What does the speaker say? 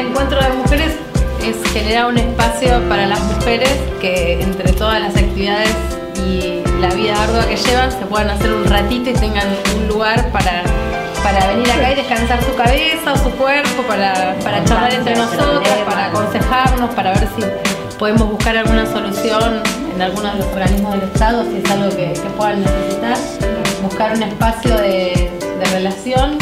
encuentro de mujeres es generar un espacio para las mujeres que entre todas las actividades y la vida ardua que llevan se puedan hacer un ratito y tengan un lugar para, para venir acá y descansar su cabeza o su cuerpo, para, para charlar entre nosotros, para aconsejarnos, para ver si podemos buscar alguna solución en algunos de los organismos del Estado, si es algo que, que puedan necesitar, buscar un espacio de, de relación